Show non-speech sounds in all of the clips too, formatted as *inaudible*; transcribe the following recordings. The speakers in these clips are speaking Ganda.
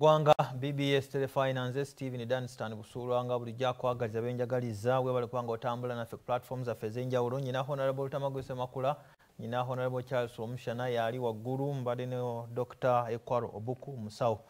gwanga bbs telefinance stephen danstan busuulwanga bulijjo akwagaliza benjagaliza. Webale kubanga otambula naffe ku platform zaffe ez'enjawulo. Nyina honorable tamaguse makula nyina honorable charles omushana yaali waggulu mbadde ne dr ekwaro obuku musawo.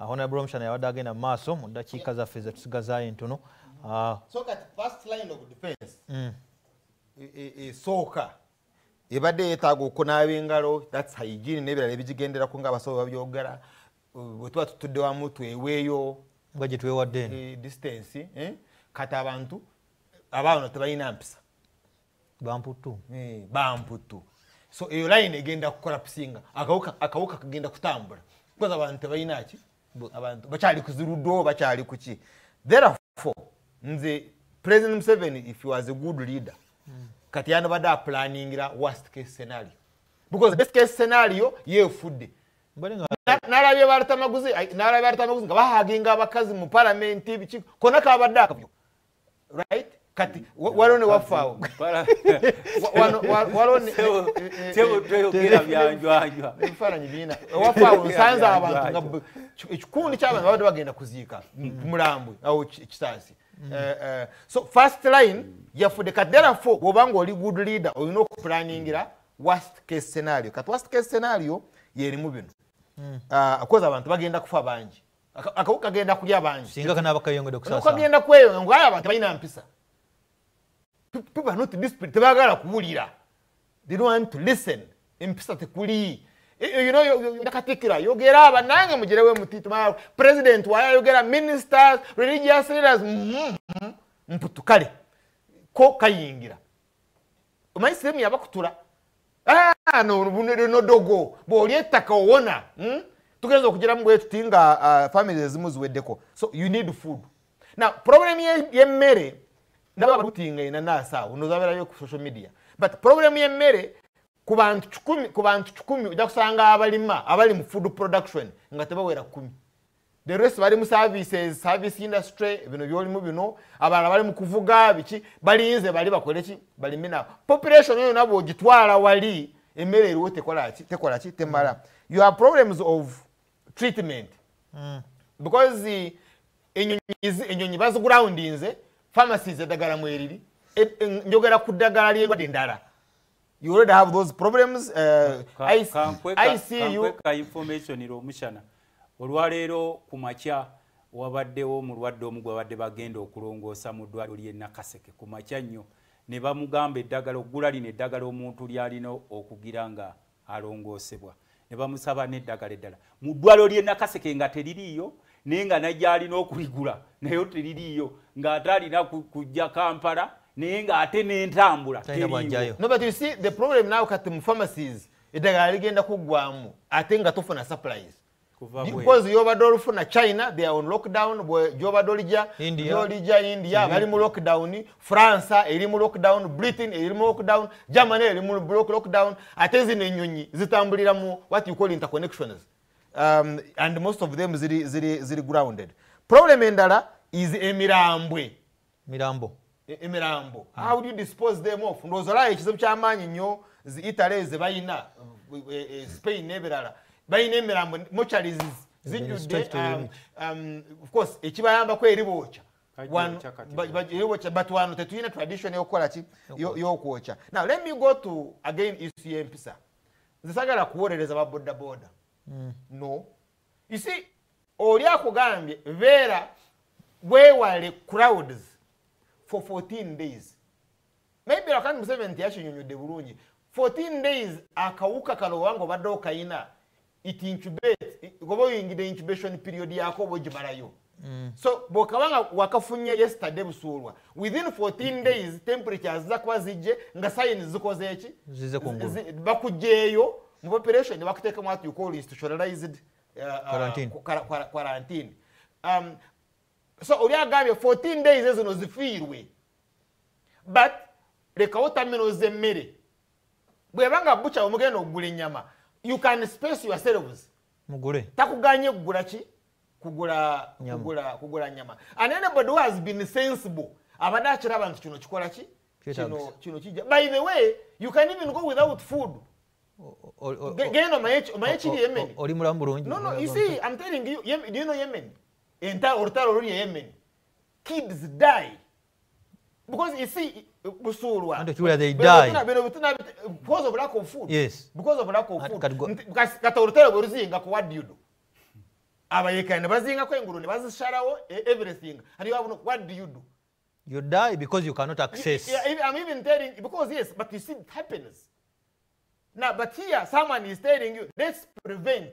Uh, honorable omushana yabadde agenda mu maaso mu ddakiika zaffe zetusigazaayo entono. Uh, so kati first line of defense mm, esooka ebadde yeetaaga okunaaba engalo thats hygiene n'ebirala ebigigenderako ngaabasawo babyogera bwe tuba tutudde wamu tweweeyo nga gye twewadde eno. eh, distance eh? kati abantu abaano tebalina mpisa. Bamputtu. Eh, bamputu so eyo line egenda kukola pusinga akawuka kagenda kutambula. Because abantu tebalina ki? Abantu bakyali kuziruddewo bakyali kuki therefore nze president museveni if he was a good leader kati yandibadde aplaningira worst case scenario. Because best case scenario yeefudde nalabye balatamaguzi nalabye balatamaguzi nga bahaginga abakazi mu palamenti biki konna kabadde akabyo. Right? Kati wa- waliwo ne wafaawo Wa- wano- wa- waliwo ne- Sebo- eh, eh, sebo eh, toyogera byanjwanjwa *laughs* ebifaananyi biina wafaawo nsanze Bya- abantu bya- nga bu- ki- ekikundi ky'abantu babadde bagenda kuziika mulambwe awo ki- kisaasi Eh, eh, so first line yafudde kati therefore bw'obanga oli good leader olina okupulaningira worst case scenario. Kati worst case scenario yerimu bino Ah, kozi abantu bagenda kufa bangi. Aka- akawuka kagenda kulya bangi. Singa kanaaba kayongedde kusaasaana. Kagenda kweyonga ngaye abantu balina mpisa. Pe- people are not disciplined tebagala kuwulira. They don't want to listen. Empisa tekuli. Yogera aba nange mugirewo emutituma president wayayogera ministers religious leaders mhm, mhm, mputu kale ko kayingira. Omanyi siremu yabakutula Ah, no no dogo bw'oli ettaka owona hmm? tugenza okugiramu bwe tuti nga uh, family ezimu ziweddeko. So you need food. Now problem ye- y'emmere ndaba balutinga enanaasi awo nozabeerayo ku social media. But problem y'emmere ku bantu kikumi ku bantu kikumi ojja kusanga abalima abali mu food production nga tebawera kumi. The rest bali mu services service industry bino byolimu bino abalala bali mu kuvuga biki balinze bali bakole ki? Balime nabo. Population eyo nabo ogitwala wali emmere eriwo tekola ki tekola ki? Temala you have problems of treatment. Because eh, enyonyi zi- enyonyi bazigroundinze pharmacies eddagala mweriri E- e- njogera ku ddagala lyendwadde endala. You already have those problems uh, IC- ICU ka information lwomushana olwaleero ku makya wabaddewo omulwadde omu gwe babadde bagenda okulongoosa mu ddwaliro ly'e nakaseke. Ku makya nnyo ne bamugamba eddagala oggula lino eddagala omuntu lyalina okugira nga alongoosebwa. Ne bamusaba n'eddagala eddala. Mu ddwaliro ly'e nakaseke nga teririiyo naye nga najyalina okuligula naye teririiyo. Ng'ate alina ku- kujja kampala naye ng'ate n'entambula no but you see the problem now kati mu pharmacies. Eddagala ligenda kuggwamu ate nga tofuna supplies. Because yobadde olufuna china they are on lockdown gyobadde olijja India. gyolija india bali mu lockdown. France eri mu lockdown britain eri mu lockdown germany eri mu lock- lockdown. Ate zino enyonyi zitambulira mu what you call interconnections. Um, and most of them ziri, ziri, ziri grounded. Problem endala is emirambwe. Mirambo. E- emirambo how do you dispose them off ndowooza olaba ekizibu kyamaanyi nnyo italy ze balina e- e- spain n'ebirala balina emirambo mocharies zijjudde um, um, of course ekibayambako eri bookya Kajja Wano- okya kati. ba- ba- eri bookya, but wano tetulina tradition y'okukola ki? Yo- y'okwokya now let me go to again issue y'empisa nze sagala kuwolereza babodaboda no. You see oli akugambye beera bwewale crowds for 14 days. Maybe lakani museveni teyakinyonyodde bulungi. 14 days akawuka kano obanga obadde okayina it incubate oba oyingidde incubation period yako oba ogimalayo so bwokabanga wakafunye yesterday busuulwa within 14 days temperature ziza kuba zijje nga sayini zikoze eki? Zize kungulu. Zi- bakugjeeyo. Mu population bakuteekamu you call institutionalized uh, uh, Quarantine. um, so oli agambye 14 days ezino zifiirwe. But leka wotamino z'emmere bwebanga bucha omugenda okugula ennyama you can space yourselves. Mugule takuganye kugula ki? Kugula kugula kugula nyama. And anybody who has been sensible abadde akiraba nti kino kikola ki? Kino kino kijja by the way you can even go without food. Genda omanye kiri yemen? oli mulamu bulungi no no you see i'm telling you do you know yemen? Enta olutalo oluli e yemen. Kids die because you see busulwa and okiwulira they die. bino bituna because of lack of food Yes. because of lack of food kati kasi- kati olutalo bwe do you do abayekani ne bazingako engulu ne bazishalawo e- everything and you have no, what do you do you die because you cannot access Yeah, I'm even telling because yes, but you see it happens. Now, but here someone is telling you, let's prevent.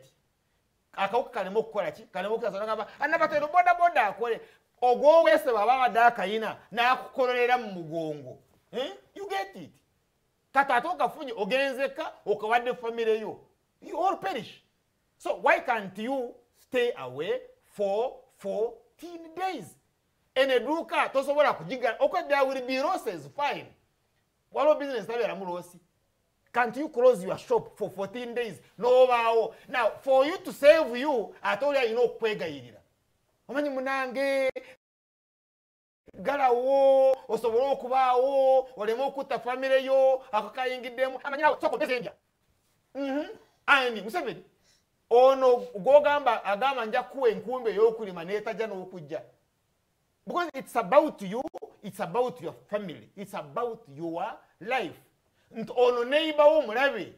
akawuka kaleme okukola ki kaleme okukasonagamba anabatero boda boda akole ogwowese bwaba abadde akayina n'akukololera mu mugongo. Eh? you get it? Kati ate okafunye ogenzeka okawadde famire yo you all perish. So why can't you stay away for 14 days? En edduuka tosobola kugigala okwedda will be losses fine. Waliwo business tabeeramu loosi. Can't you close your shop for 14 days? N'obaawo. Now for you to save you ate oli alina okukwegayirira omanyi munange? Galawo osobole okubaawo oleme okutta famire yo akakayingiddemu. Amanyirawo soko pesenja ani museveni. Ono gwogamba agamba nja kuwa enkumbi ey'okulima neetajja n'okujja. Because it's about you it's about your family it's about your life. Nti ono neibawo mulabe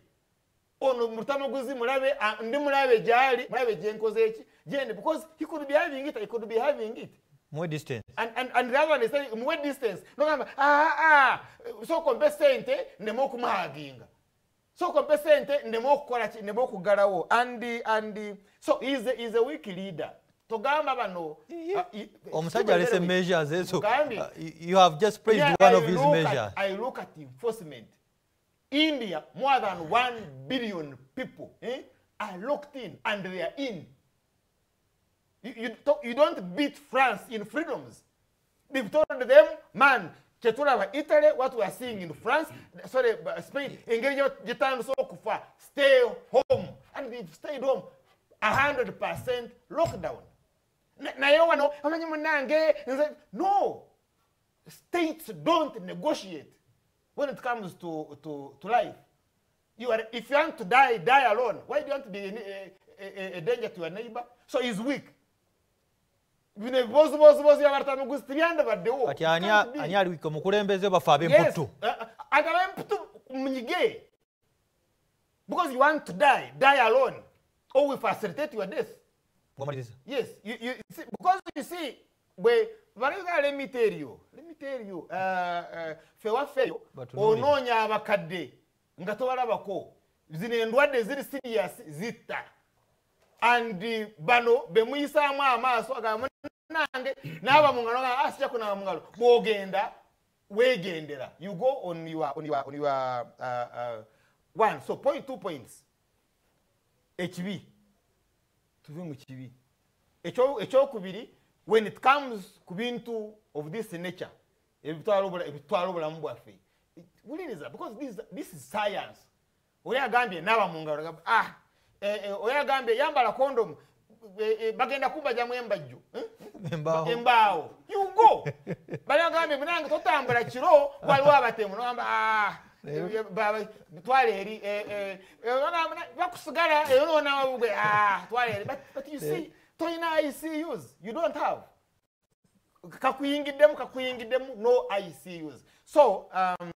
ono mutamaguzi mulabe ah, ndi mulabe gyali mulabe gyenkoze eki? Gyendi because he could be having it i could be having it. More distance? And, and, and the other one is saying muwe distance? Nogamba ah, ah, sooka ompe sente ndeme okumuhaginga sooka ompe sente ndeme okukola ki ndeme okugalawo. And and so is a, is a weak leader. Togamba bano ah, i- omusajja alese measures ezo Mugambye. uh, you- have just praised Yeah, one I of his measures At, I look at enforcement. India, more than one billion people eh, are locked in and they are in. You, you, don't- you don't beat France in freedoms. They've told them, man, italy what we are seeing in france sorry spain engeri gye- gyetandise okufa stay home. And they've stayed home 100% lockdown. Na- naye wano amanyi munange? No. States don't negotiate when it comes to, to, to life. You are, if you want to die, die alone. Why do you want to be a, a, a, a danger to your neighbor? So he's weak. bino bozi bozi tibyandabaddewo kati ani ali omukulembeze uh, uh, munyige because you want to die die alone or we facilitate your death Yes, you, you see, because you see, bwe balaga let me tell you, let me tell you, uh, uh, fe waffeyo Batunuulire. onoonya abakadde nga tobalabako. Zino endwadde ziri serious zitta. And bano bemuyisaamu amaaso agamba nange naaba mu ngalo nga asija kunaaba mu ngalo. Bw'ogenda weegendera. You go on your, on your, on your uh, uh, one. So point two points. Ekibi. Tuve mu kibi. Ekyo- ekyokubiri when it comes ku bintu of this nature ebitwala obula- ebitwala obulamu bwaffe wuliriza because this, this is science. Oyo agambye naaba mu ngalo ah eh, eh, oyo agambye yambala condom eh, bagenda kubajamu embajjo? Embaawo. embaawo. You go. *laughs* Bali agambye munange totambula kiro waliwo abatemu. Nogamba ah twala eri eh, eh, eh, bagamba, "Na- bakusigala eyo noonawabugwe ah twala eri. But you see tolina icus you don't have. Kakuyingiddemu kakuyingiddemu no icus so um,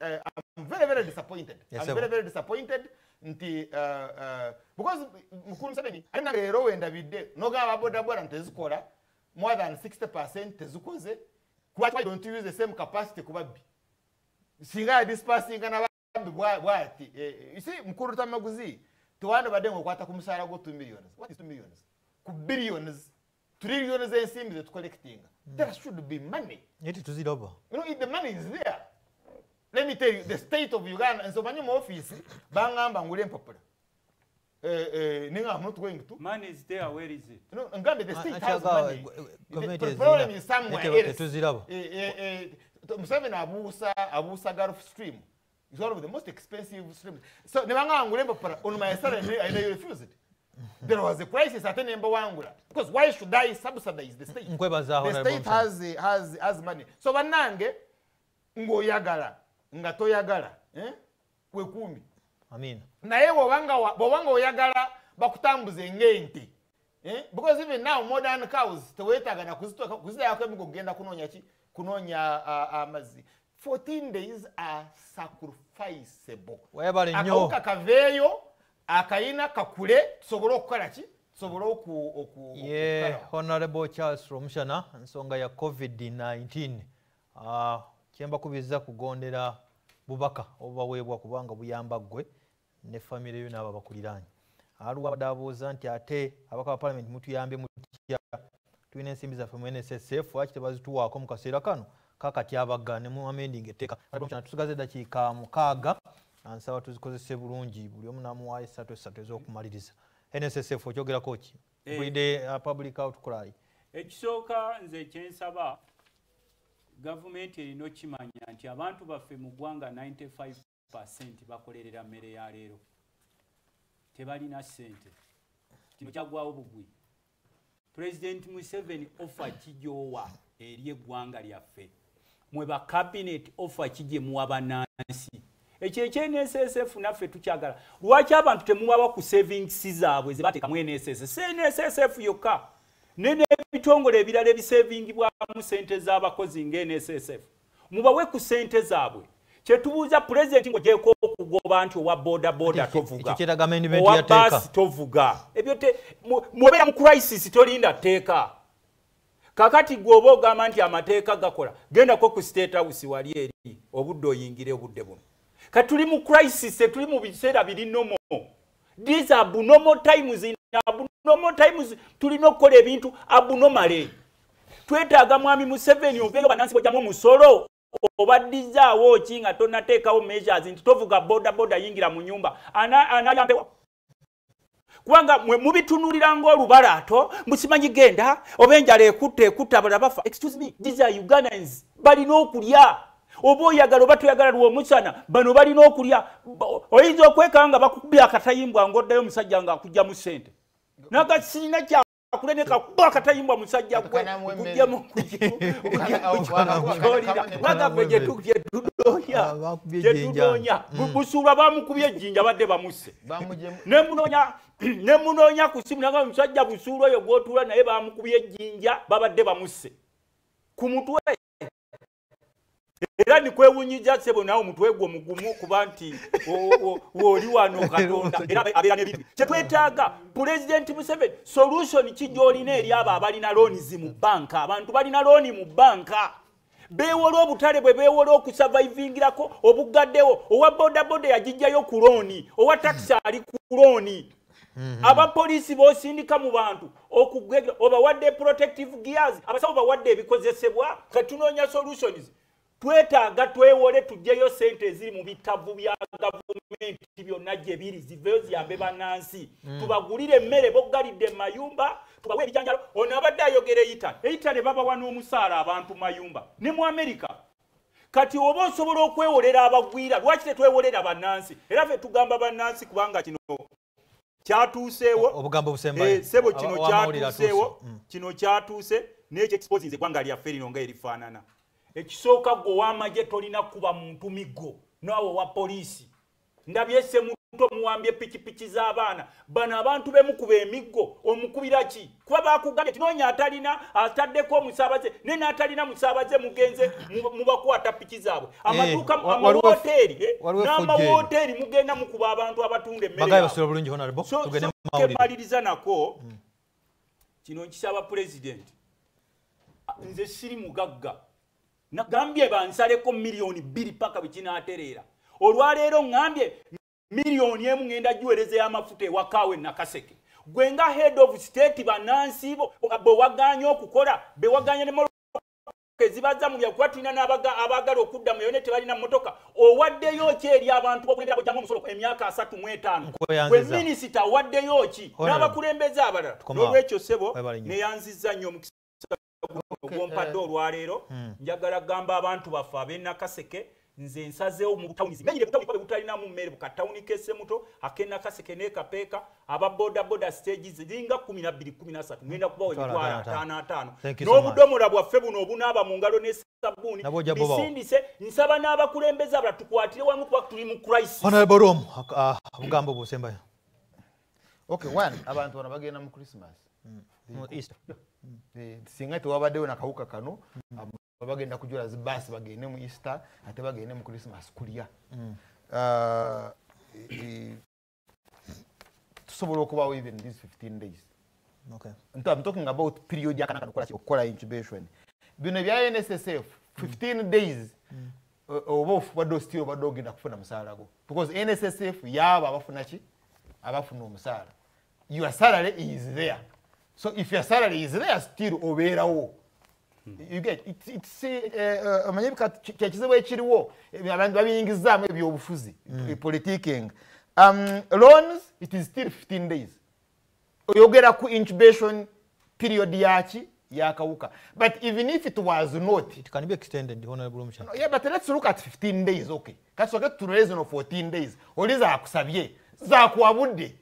uh, i'm very very disappointed. Yes, i'm very very disappointed. Nti uh, uh, because mukulu museveni ali nange leero wendabidde nogamba bodaboda nti tezikola more than 60 percent tezikoze. Why don't use the same capacity ku babbi. Singa yadispasinga nababbi bwa- bwati eh, eh, you see mukulu tamaguzi tewandibadde ngaokwata ku musaala gwo 2 millions. What is 2 millions ku billions trillions ensimbi zetucollectinga there should be money naye tetuziraba you know, if the money is there. Let me tell you, the state of Uganda, and so many more office, bangamba ngule mpapula. Eh, eh, ninga I'm not going to. money is there where is it You know, Ngambe, the state has money. The- problem is somewhere else. Eh, eh, eh, Museveni abuusa abuusa Gulf Stream. It's one of the most expensive streams. So ne bangamba ngule mpapula on my salary, they refused. *laughs* There was a crisis ate ne mbawangula. Because why should I subsidize the state? Nkwebaza, The state has, has, has money. So bannange ng'oyagala nga toyagala eh? wekuumi amiina naye bwobanga wa- bwobanga oyagala bakutambuze ng'ente Eh? because even now modern cows teweetaaga na kuzitoka- kuzitayako emigo kugenda kunoonya ki kunoonya ah, amazzi 14 days are sacrificeable webale nnyo akawuka kaveeyo akayina kakule tusobole okukola ki? Tusobole oku- oku- ye okukalawo. honorable charles romushana ensonga ya covid-19. Ah, kyembakubiriza kugondera bubaka obubaweebwa kubanga buyamba ggwe ne famire yo n'abo abakuliranye aliwo abadde abuuza nti ate abaka ba palamenti mutuyambye mutya tulina ensimbi zaffe mu nssf lwaki tebazituwaako mu kaseera kano? Kakati abaga ne mu amending etteeka tusigaze eddakiika mukaaga ansaba tuzikozese bulungi buli omu namuwaayo esatu esatu ez'okumaliriza. Nssf okyogerako ki? Eh. bulidde uh, public outcry. Ekisooka nze kyensaba gavumenti erina okimanya nti abantu baffe mu ggwanga 95 bakolerera mmere ya leero. Tebalina ssente. Kino kyagwawo bugwi. Pulezidenti museveni ofa kijoowa eri eggwanga lyaffe. Mwe bakabinet ofa kijemuwa bannansi ekyo ekyenssf naffe tukyagala. Lwaki abantu temuwaba ku savings zaabwe zebateekamu nss si nssf yokka. Ne n'ebitongole ebirala ebisavingibwamu sente z'abakozi ngaNSSF mubawe ku sente zaabwe. Kyetubuuza pulezidenti ng'ogyeko okugoba nti owa boda boda Ekyo- tovuga. ekyo baasi ebyo mubeera mu crisis tolinda tteeka kakati gwe oba ogamba nti amateeka gakola gendako ku state house wali eri obudde oyingire obudde buno kati tuli mu crisis tuli mu biseera biri nomo these are abnormal times in abnormal times tulina okukola ebintu abnormale twetaaga mwami museveni oveyo banansi bojjamu omusolo obaddizaawo ki nga tonateekawo measures nti tovuga boda boda yingira mu nyumba Ana- anayambewa kubanga mwe mubitunulira ng'olubalaato musimanyi genda oba enjala ekutta ekutta abala bafa excuse me these are ugandans balina okulya oba oyagala oba toyagala lwomusana bano balina okulya. Oyinza okwekanga nga bakubye akatayimbwa ng'oddayo omusajja ng'akugjamu sente nagasirina kyakule ne kakuba akatayimbwa musajja gwe Ah, bakubye ejjinja. gyetunoonya busuulwa bamukubye ejjinja badde bamusse. Nemunoonya *clears throat* nemunoonya ku simu naga omusajja busuula oyo gwotuula naye bamukubye ejjinja babadde bamusse. Ku mutwe era nikwewunyiza sebo nawe omutwe gwo mugumu kuba nti wooli wano *laughs* katonda. era abe- abeera n'ebintu kyetwetaaga pulezidenti museveni solution ki gy'olina eri abo abalina loonizi mu banka. Abantu balina looni mu banka. Beewola obutale bwe beewola okusavayivingirako obugaddewo owa bodaboda yagijjayo ku looni owa takisi ali ku looni. Abapoliisi b'osindika mu bantu okugega obawadde protective gears. Abasawo bawadde ebikozesebwa katunoonya solutions twetaaga twewole tugyeyo sente eziri mu bitavu bya gavumenti byonna gye biri ziveyo ziyambe bannansi. Tubagulire emmere boggalidde mu mayumba tubawe ebijanjalo. Ono abadde ayogera eyitan eyitan babawa n'omusaala abantu mu mayumba ne mu amerika kati oba osobola okwewolera abagwira lwaki tetwewolera bannansi? Era ffe tugamba bannansi kubanga kino kyatuuseewo. Eh, sebo kino kyatuuseewo. atuuse. Mm. kino kyatuuse n'ekyo exposinze eggwanga lyaffe lino nga erifaanana ekisooka gwe ow'amagye tolina kuba muntu miggo naawe owa poliisi. Ndabye semuto muwambye pikipiki z'abaana. Bano abantu bemukuba emiggo omukubira ki? Kuba bakugambye tinoonya atalina ataddeko omusaabaze ne n'atalina musaabaze mugenze mu- mubakwata piki zaabwe. Amaduuka wa- amawoteeri eh, waliwo effujjo eryo. n'amawoteeri mugenda mukuba abantu abatunda emmere bagaye yaabwe. basula bulungi honorable So- tugende so mu mawulire. kemaliriza nako kino nkisaba pulezidenti nze siri mugagga nagambye bansaleko miliyoni bbiri paka bwekinaatereera olwaleero ŋŋambye miliyoni emu ŋŋenda giwereza y'amafuta ewakaawe nakaseke. Gwe nga head of state bannansi bo bwe waganye okukola be waganye ne ezibaza mu byakuba tulina n'abaga- abaagala okudda mu yone tebalina mmotoka owaddeyo ki eri abantu bokulembera bojjamu omusolo emyaka asatu mu etaano? Gwe minisita awaddeyo ki? Honorable. n'abakulembeze abalala. N'olwekyo sebo neyanziza nnyo omukisa gwompadde olwaleero njagala kugamba abantu baffe ab'enakaseke nze nsazeewo mu butawunizi menyire butawuni bwe butalinamu mmere bukatawuni k'essemuto ak'enakaseke n'ekapeeka aba bodaboda stages ziringa 12 13 ngenda Mitwalo emitwalo ataano ataano. 55 Thank you so much. n'obudomola bwaffe buno obunaaba mu ngalo ne sabbuuni bisindise nsaba n'abakulembeze abala tukwatire wamu kuba tuli mu crisis. Honorable rom obugambo busembayo okay one abantu bano bagenda mu christmas mu east. singa tewabaddewo nakawuka kano bagenda kujula zibaasi bagende mu easter ate bagende mu christmas kulya. Ah, eh, tusobola okubawo even these 15 days. I'm talking about period yakana kano kola okukola incubation. Bino ebya nssf 15 days o- oba ofubadde ositira obadde ogenda kufuna musaala gwo. Because nssf yaabo abafuna ki? Abafuna omusaala. Your salary is there so if your salary is there still obeerawo You get- it's- it's, eh, eh, ki- kyekizibu ekiriwo eh, abantu babiyingizaamu ebyobufuzi politicking um, loans it is still 15 days. Oyogera ku incubation period yaki yakawuka. But even if it was not it can be extended honorable mushana yeah, but let's look at 15 days okay. Kasoke of 14 days. Oli zakusabye zakuwabudde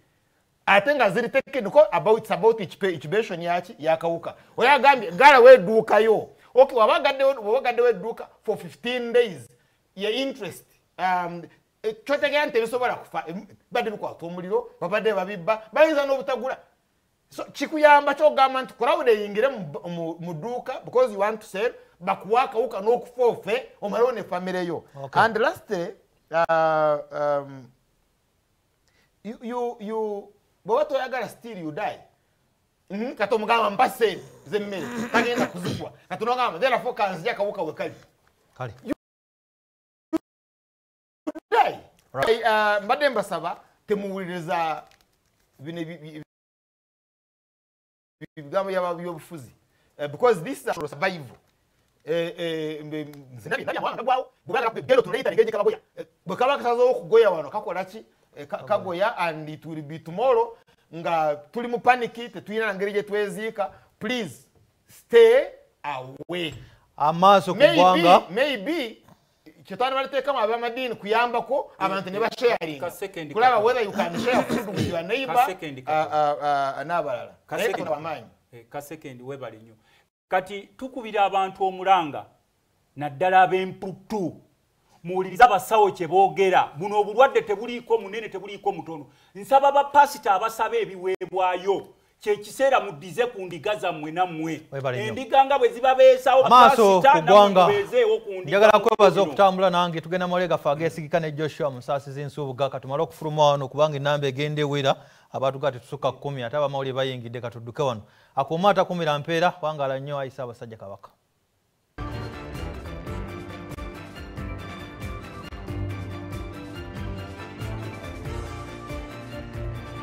ate nga ziri technical about about incub- incubation yaki yakawuka. Oyo agambye gala weduukayo okay wabagaddewo edduuka for 15 days ye interest um, eh, kyotegera nti tebisobola kufa badde bikwata omuliro babadde babibba bayinza n'obutagula. So kikuyamba kyogamba nti crowd eyingire mu dduuka because you want to sell bakuwa akawuka n'okufa ofe omalewo ne famire yo. Okay. and lastly uh, um, you, you, you, bweba toyagala still you die. Mhm, kati omugamba mpa sente zemmere tagenda kuzikuwa kati nogamba therefore kanzija akawuka we kali. Kale die. Hey, uh, mbadde mbasaba temuwuliriza bino ebi- bi- bi- bigambo byaba byobufuzi Eh, because this is a survival. Eh, eh, mbe- nze nabye- nabye amawanga gagwawo bwebagala kugenda tunaita nigenje kabagoya Eh, bwe kaba kasazewo okugoya wano kakola ki Eh, ka- kagoya and it will be tomorrow. Nga tuli mu paniki tetulina na ngeri gye tweziika please stay away. Amaaso ku maybe ggwanga maybe kyetwani baliteekamu abamadiini kuyambako abantu ne basharinga Ka second kulaba whether you can *coughs* share food with your neighbor Ka second kaka. uh, uh, uh, n'abalala Ka naye Eh, kasekendi webale nnyo. Kati tukubira abantu omulanga naddala ab'emputtu muwulirize abasawo kye boogera. Buno obulwadde tebuliiko munene tebuliiko mutono. Nsaba bapasita abasaba ebiweebwayo. Kyekiseera muddize ku ndiga zammwe nammwe. Endiga nga bwe zibabeesaawo maaso bapasita ku ggwanga. njagala kwebaza okutambula nange tugenda mawulire gaffe ageesigika ne joshua musaasi z'ensuubuga katumale okufuluma wano kubanga enamba egenda ewera abantu ga tetusukka kkumi ate abamawulire bayingidde katudduke wano. Akuuma atakumira mpeera wangaala nnyo ayisa abasajja kabaka